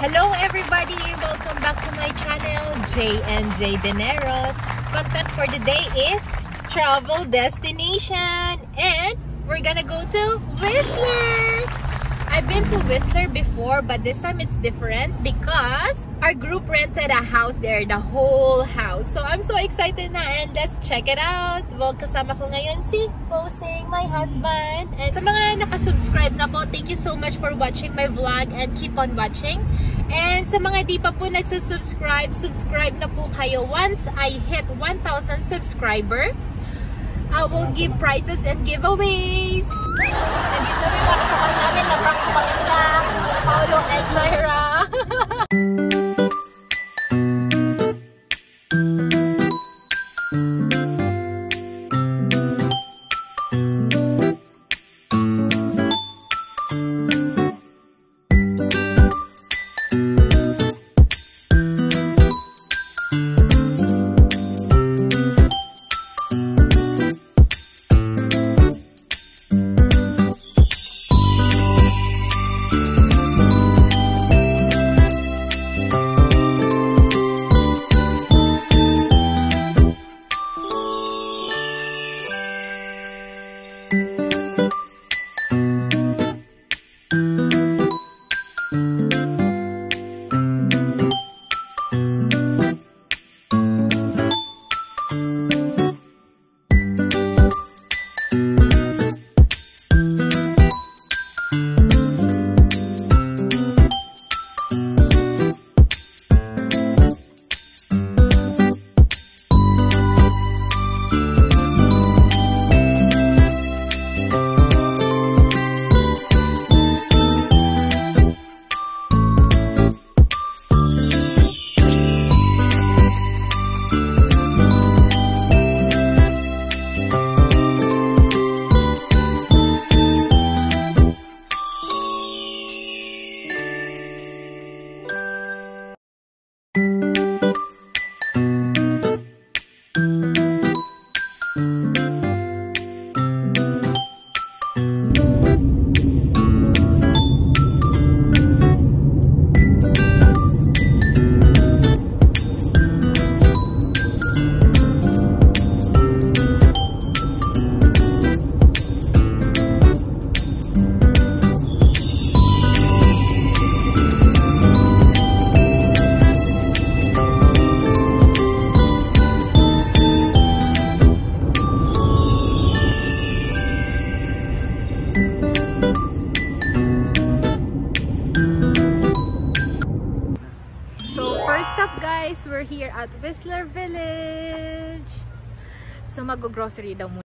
Hello everybody! Welcome back to my channel, J and J Dineros. Content for the day is travel destination and we're gonna go to Whistler! I've been to Whistler before but this time it's different because our group rented a house there, the whole house. So I'm so excited na and let's check it out. Well, kasama ko ngayon si Posing, my husband. And sa mga nakasubscribe na po, thank you so much for watching my vlog and keep on watching. And sa mga di pa po nagsusubscribe, subscribe na po kayo. Once I hit 1,000 subscriber, I will give prizes and giveaways. We're here at Whistler Village. So, mag-grocery daw muna.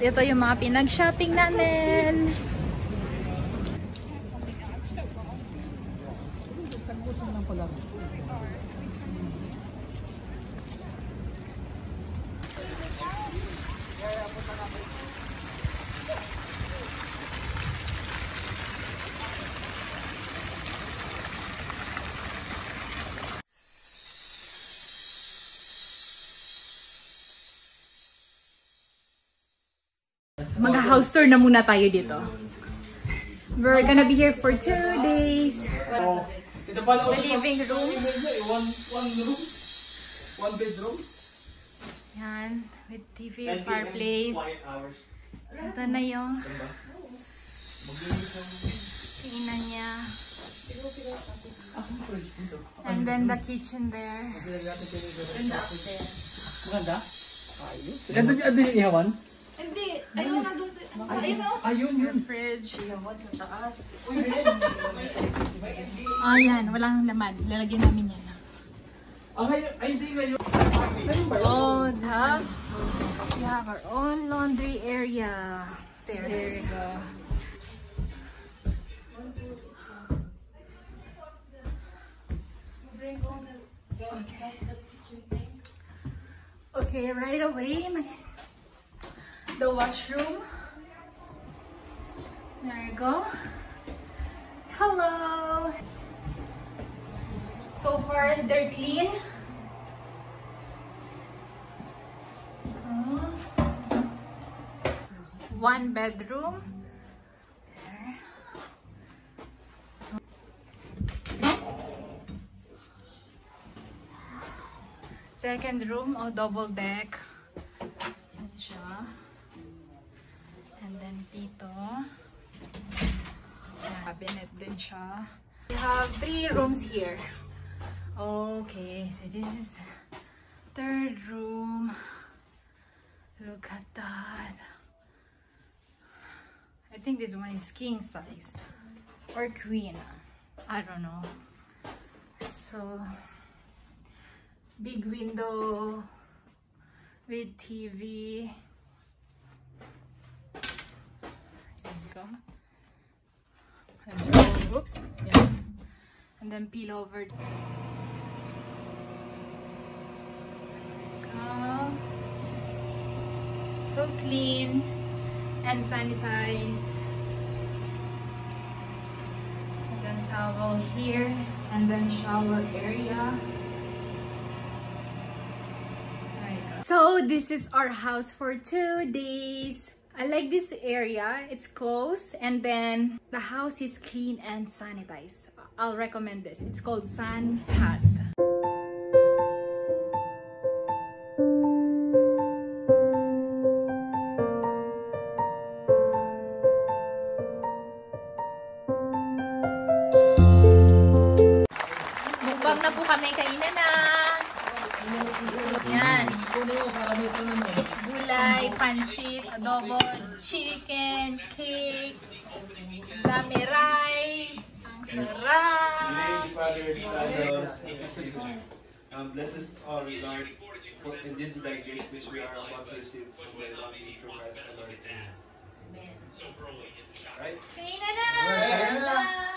Ito yung mga pinag-shopping namin. Mag-house tour na muna tayo dito. We're gonna be here for two days. Pala The living room. One, one room. One bedroom. Yan, with TV, And fireplace. Ito na yung kainan niya. And then the kitchen there. And the upstairs. Maganda? Ayun. Ganda niya ano yung ihawan? Hindi, ayun na doon sa... Ayun o. Ayun yun. Fridge. Ah, yan. Walang laman. Lalagyan namin yan. Ngayon, ay hindi ngayon. Yun? Oh, the... We have our own laundry area. There, there you go. Okay. Okay, right away, my, the washroom. There you go. Hello. So far, they're clean. Uh, One bedroom. Second room, oh, double deck. Yan siya. And then dito. Cabinet din siya. We have three rooms here. Okay, so this is third room. Look at that. I think this one is king size or queen. I don't know. So big window with TV. Yeah. And then peel over. So clean and sanitize. And then towel here and then shower area. So this is our house for two days. I like this area. It's close and then the house is clean and sanitized. I'll recommend this. It's called San Hat. Mukbang na po kami. Kainan na. Yan. Gulay, pansit, adobo, chicken, cake, dami rice. Ang sarap. Um, bless us all, Lord, for in this thy gift which we are about to receive from thy Lord, through Christ our Lord. Amen. Right? Kainan na! Kainan na!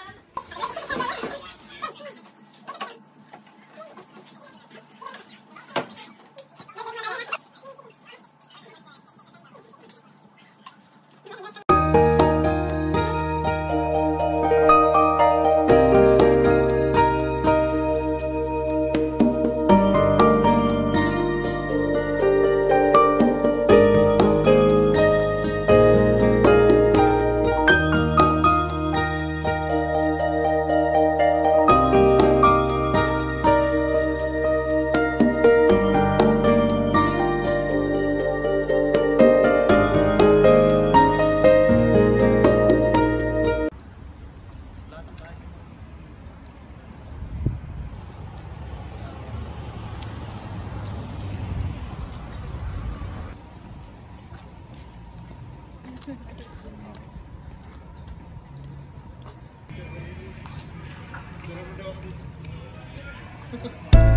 Thank you.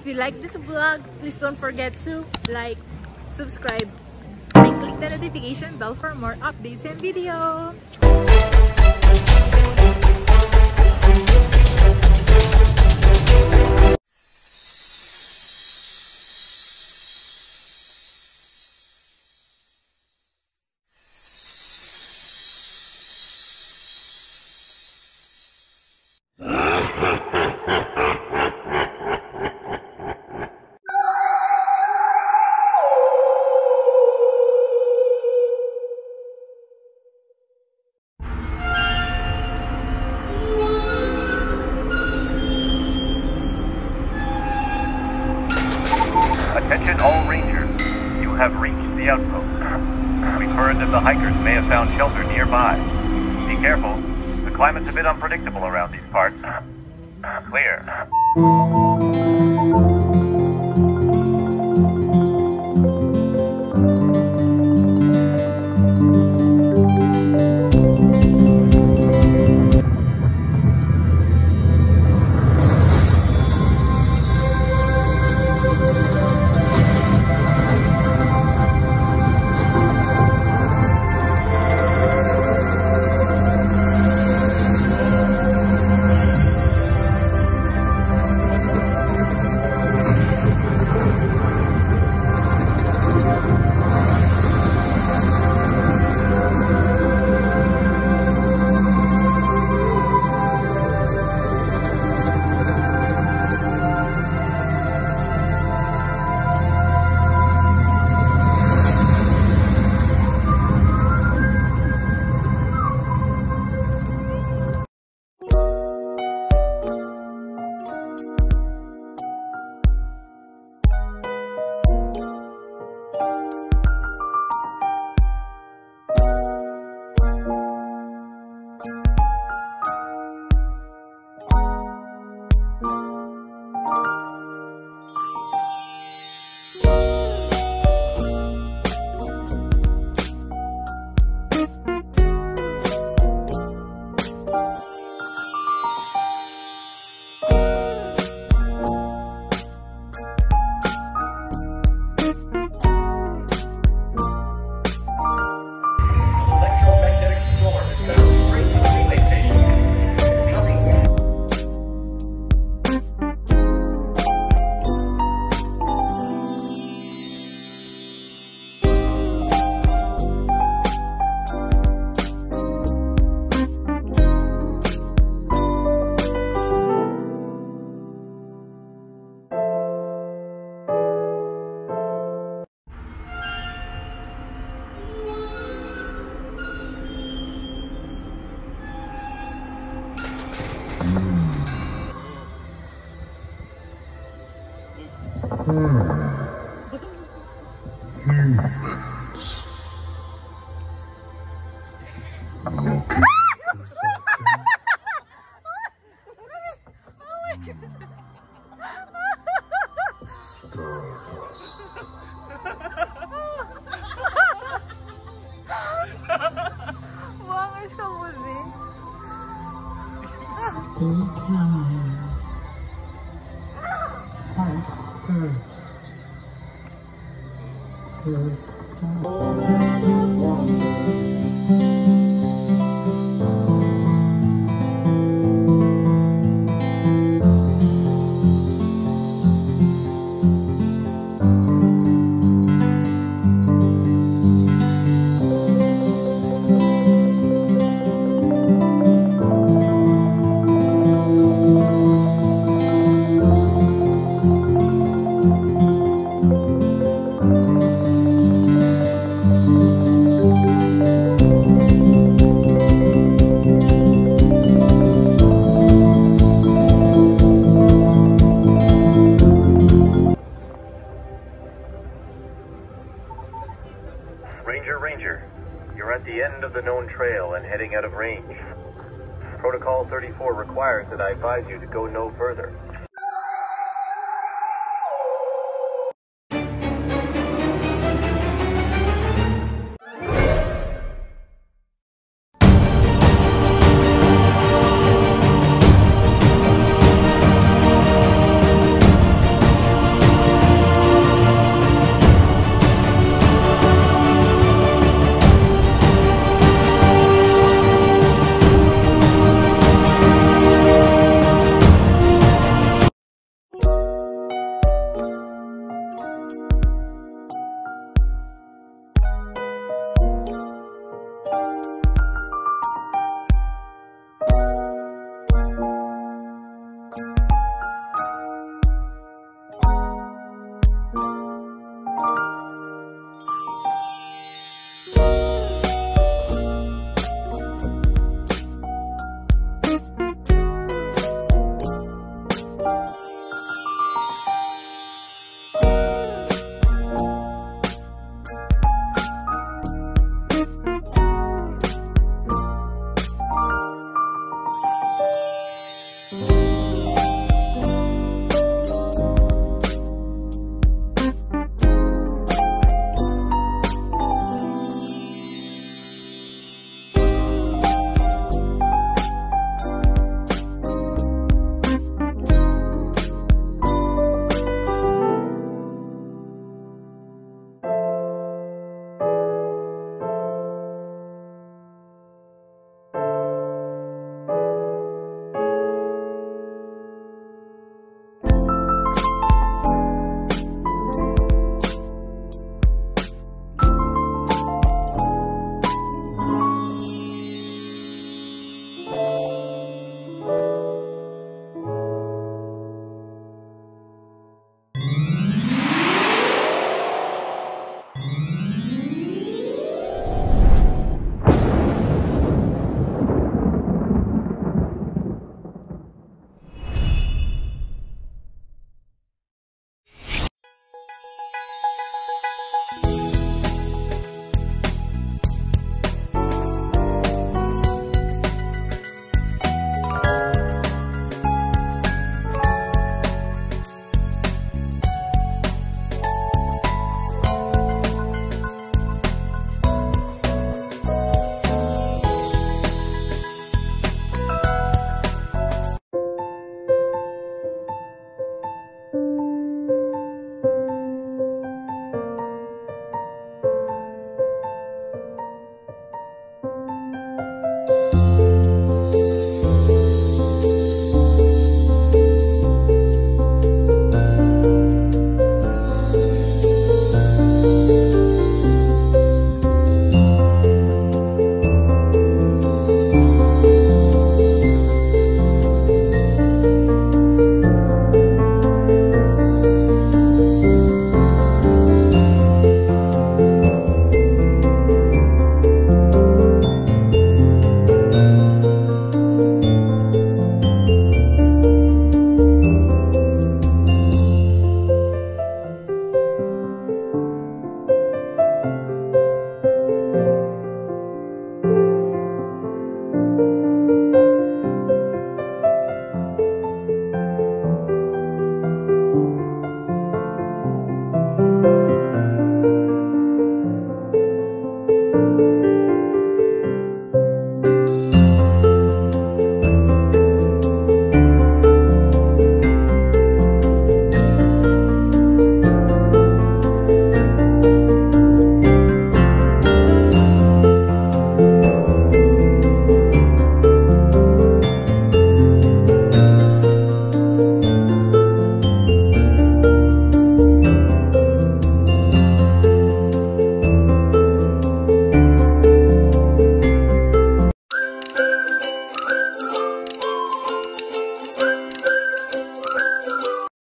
If you like this vlog, please don't forget to like, subscribe, and click the notification bell for more updates and videos. Attention all rangers. You have reached the outpost. We've heard that the hikers may have found shelter nearby. Be careful. The climate's a bit unpredictable around these parts. Clear. Ranger, heading out of range. Protocol 34 requires that I advise you to go no further.